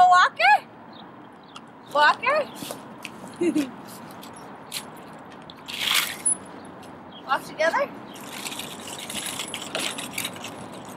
little Walker? Walker? Walk together?